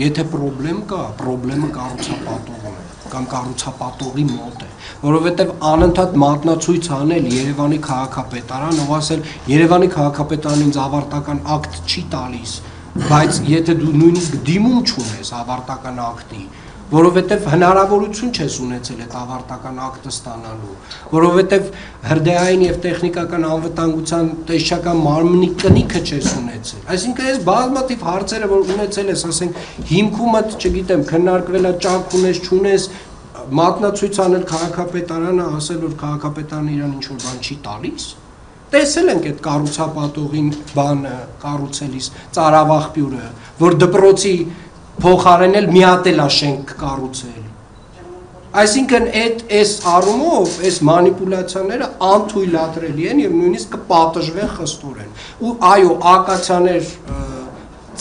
Եթե խնդրեմ կա, խնդրեմը կառուցապատողն է կամ կառուցապատողի մոտ է, որովհետև անընդհատ մատնացույց անել Երևանի քաղաքապետարան, ով ասել Երևանի քաղաքապետարան ինձ ավարտական ակտ չի տալիս, բայց եթե դու նույնիսկ դիմում չունես ավարտական ակտի, որովհետև հնարավորություն չես ունեցել այդ ավարտական ակտը ստանալու, որովհետև հրդեհային եւ տեխնիկական անվտանգության տեսչական մարմնի կնիքը չես ունեցել։ Այսինքն այս բազմաթիվ հարցերը, որ ունեցել ես, ասենք, հիմքումդ, չգիտեմ, քննարկվել է ճակ ունես, չունես, մատնացույց անել քաղաքապետարանը, ասել որ քաղաքապետարանը իրան ինչ որ բան չի տալիս, տեսել ենք այդ կառուցապատողին բանը կառուցելիս ծարավախպյուրը, որ դպրոցի փոխարենել մի հատ էլ աշենք կառուցել։ Այսինքն այդ այս առումով այս մանիպուլյացիաները անթույլատրելի են եւ նույնիսկ կպատժվեն խստորեն։ Ու այո, ակացիաներ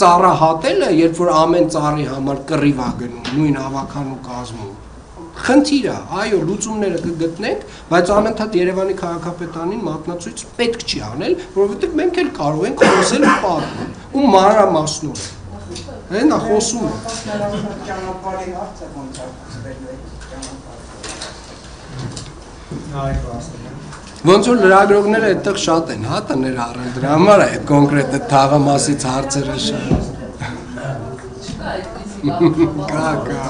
ծառահատելը, երբ որ ամեն ծառի համար կռիվ ա գնում նույն հավաքանու կազմում, խնդիր է, այո, լուծումները կգտնենք, բայց անընդհատ Երևանի քաղաքապետանին մատնացույց պետք չի անել, որովհետեւ մենք էլ կարող ենք խոսել ու պատմել ու մանրամասնորեն Հենա խոսում է։ Ճանապարհի հարցը ոնց է սկսվելու է ճանապարհը։ Այո, ասել Ոնց որ լրագրողները այդտեղ շատ են, հա, տներ առել դրա համար այդ կոնկրետ այդ թաղամասից հարցերը շատ։ Կա, կա։